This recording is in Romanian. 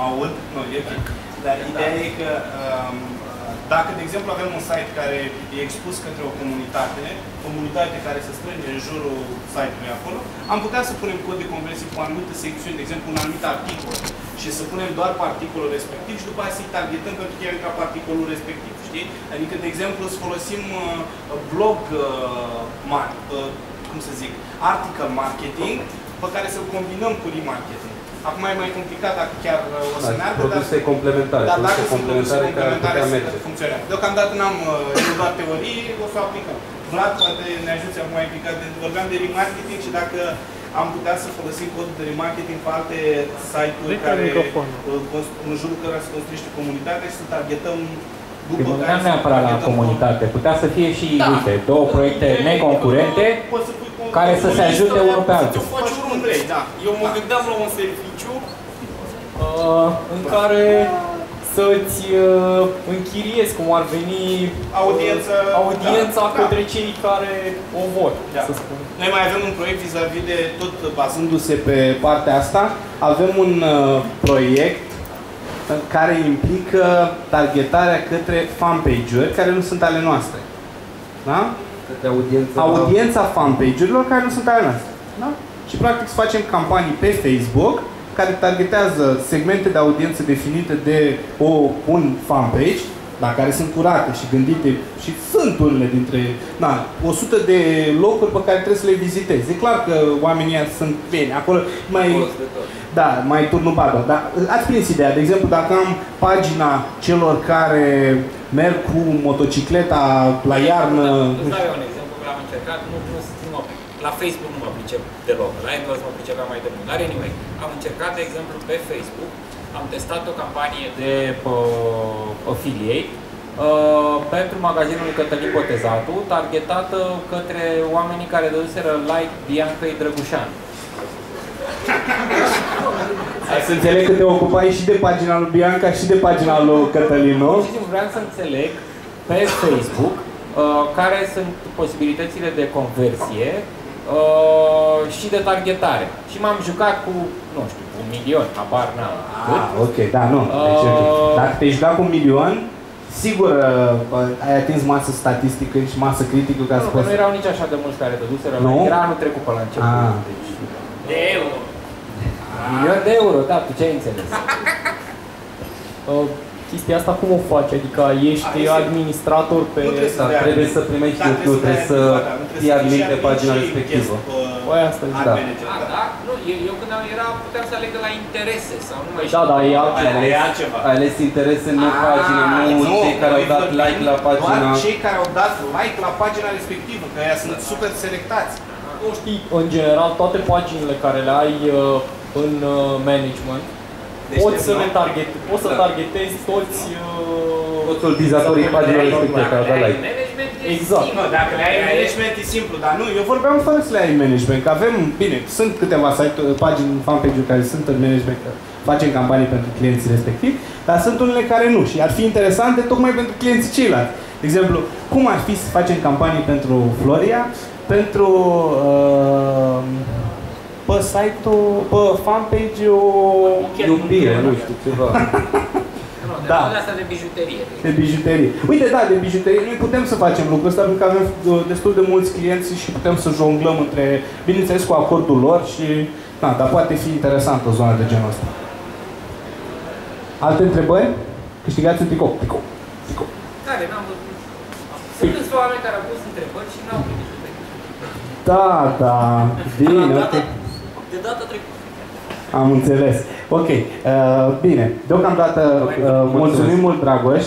Mă aud? Nu, e ok. Dar ideea e că um, dacă, de exemplu, avem un site care e expus către o comunitate, comunitate care se strânge în jurul site-ului acolo, am putea să punem cod de conversie cu anumite secțiuni, de exemplu, un anumit articol și să punem doar pe articolul respectiv și după aceea să-i targetăm pentru că el intră pe articolul respectiv, știi? Adică, de exemplu, să folosim uh, blog, uh, uh, cum să zic, article marketing, pe care să-l combinăm cu remarketing. Acum e mai complicat dacă chiar uh, o să da, meargă, produse dar, complementare, dar dacă sunt complementare, complementare care merge. funcționează. Deocamdată n-am uh, doar teorii, o să o aplicăm. Vlad poate ne ajută acum mai implicat, de, vorbeam de remarketing și dacă am putea să folosim codul de remarketing pe alte site-uri care, uh, în jurul cărora se construiește comunitatea și să targetăm după nu neapărat la comunitate, putea să fie și, da. uite, două proiecte neconcurente care să se ajute unul pe altul. Faci un vrei, da. Eu mă gândeam la un serviciu uh, în care să-ți uh, închiriezi cum ar veni audiența, audiența da, către da. cei care o vor, da. să spun. Noi mai avem un proiect vis-a-vis -vis de, tot bazându-se pe partea asta, avem un uh, proiect care implică targetarea către fanpage-uri care nu sunt ale noastre. Da? Către audiența, audiența fanpage-urilor care nu sunt ale noastre. Da? Și practic să facem campanii pe Facebook care targetează segmente de audiență definite de o, un fanpage, dar care sunt curate și gândite și sunt unele dintre, na, 100 de locuri pe care trebuie să le vizitezi. E clar că oamenii sunt bine, acolo mai, da, mai turnubat, dar ați prins ideea, de exemplu, dacă am pagina celor care merg cu motocicleta la iarnă... Îți dau eu un exemplu, l-am încercat, nu, nu, nu, la Facebook nu mă pricep deloc, la Engels mă pricepeam mai de mult. Dar anyway, am încercat, de exemplu, pe Facebook, am testat o campanie de uh, affiliate uh, pentru magazinul Cătălin Botezatu, targetată către oamenii care dăduseră like Bianca Drăgușan. Hai să înțeleg că te ocupai și de pagina lui Bianca și de pagina lui Cătălin, nu? Vreau să înțeleg pe Facebook uh, care sunt posibilitățile de conversie uh, și de targetare. Și m-am jucat cu, nu știu, un milion, habar n-am. Ah, ok, da, nu. Deci, uh, okay. Dacă te-ai jucat cu un milion, sigur uh, ai atins masă statistică și masă critică ca nu, să poți... Nu erau nici așa de mulți care dăduseră, nu? era anul trecut pe la început. Ah. Deci... De euro. Milion de euro, da, tu ce ai înțeles? uh, chestia asta cum o faci? Adică ești A, administrator pe... Nu trebuie să, da, trebuie să primești da, tu, trebuie să fii admin pe pagina respectivă. Păi asta zic, da. A, da? Nu, eu, eu când era, puteam să aleg la interese sau nu mai Da, da, e altceva. Ai altceva. Ai ales interese, nu pagina, nu cei care au dat like la pagina. Doar cei care au dat like la pagina respectivă, că aia sunt super selectați. Nu știi, în general, toate paginile care le ai uh, în uh, management, deci poți să le target, poți să da. targetezi toți uh, toți utilizatorii paginii respective care au dat like. Exact. Nu, dacă le ai management e simplu, dar nu, eu vorbeam fără să le ai management, că avem, bine, sunt câteva site pagini, fanpage-uri care sunt în management, facem campanii pentru clienții respectivi, dar sunt unele care nu și ar fi interesante tocmai pentru clienții ceilalți. De exemplu, cum ar fi să facem campanii pentru Floria, pentru uh, pe site-ul, pe fanpage-ul iubire, nu știu, ceva. da. de asta de bijuterie. De bijuterie. Uite, da, de bijuterie. Noi putem să facem lucrul ăsta pentru că avem uh, destul de mulți clienți și putem să jonglăm între, bineînțeles, cu acordul lor și, da, dar poate fi interesant o zonă de genul ăsta. Alte întrebări? Câștigați un tricou. Tricou. Tricou. Care n-am văzut. Sunt câțiva oameni care au pus întrebări și n-au primit. Da, da. Bine, ok de data trecută. Am înțeles. Ok. Uh, bine. Deocamdată uh, mulțumim mult, Dragoș.